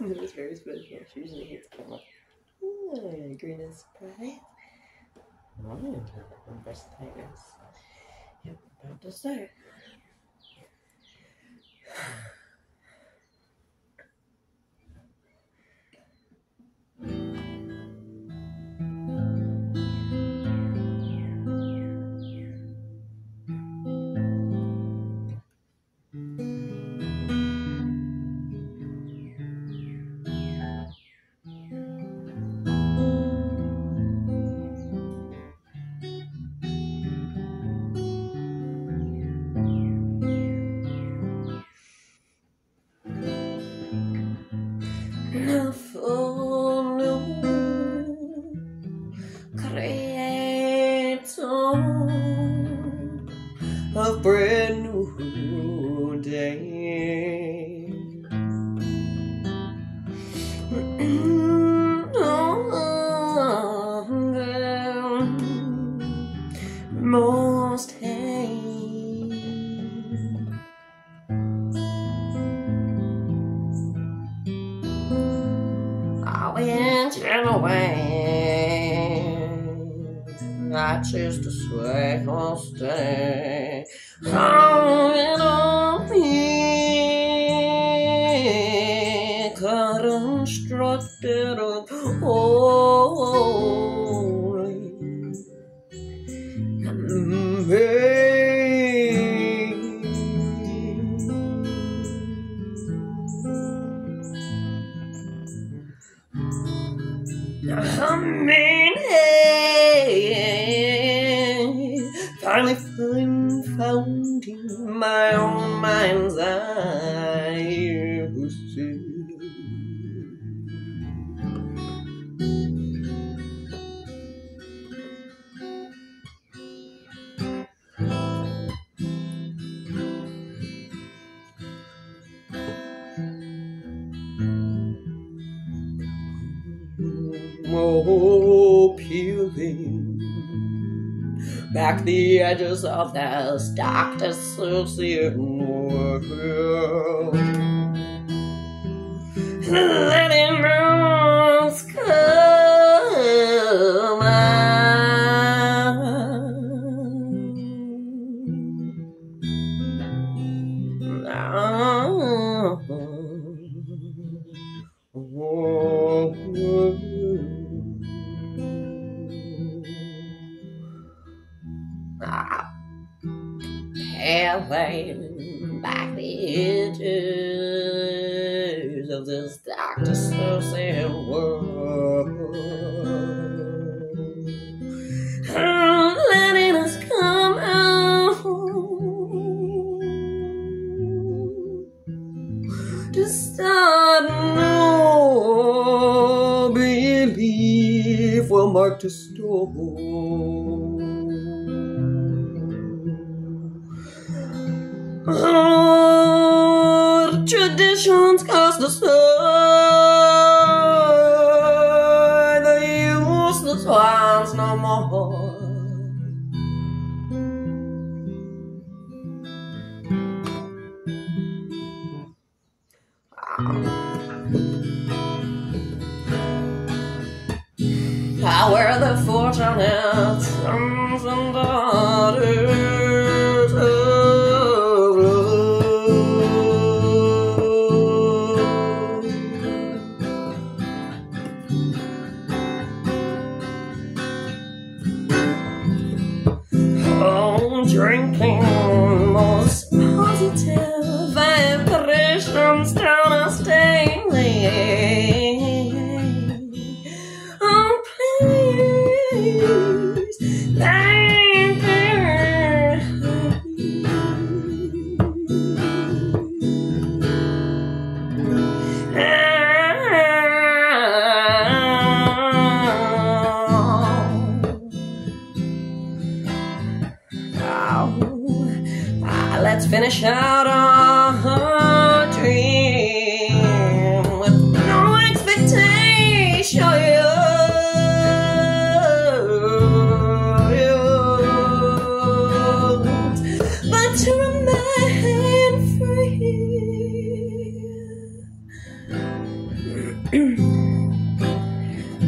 It was very special. She usually hits come up. Oh, green is bright. First tigers. Yep, about to start. No fool, I went away. I choose to sway or stay. How it all be constructed of holy I Oh, peeling back the edges of this dark dissociating world. Letting rooms Paling back the edges of this dark, dissociated world. Letting us come to start no belief. The traditions cast aside the useless ones no more. I wear the fortunate sons and daughters drinking finish out our dream with no expectations, But to remain free.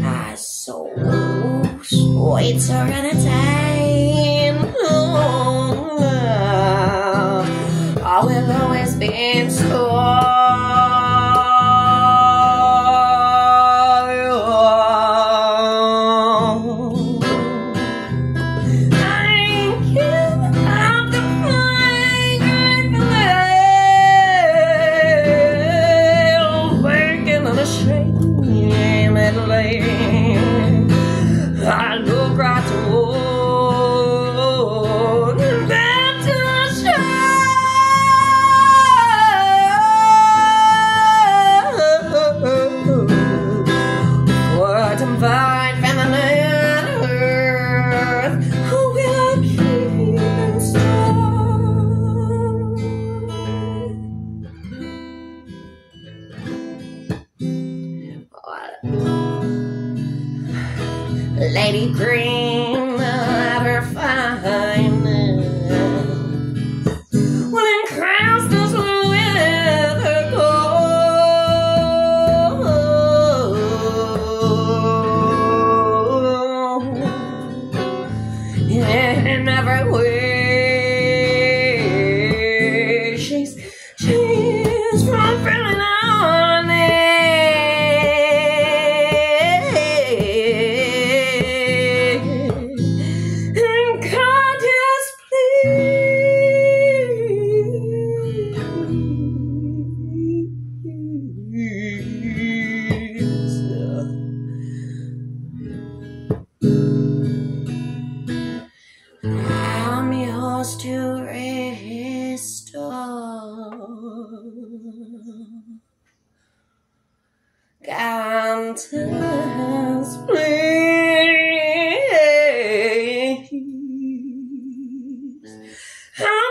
ah, so sweet serenity. In every times praise. I'm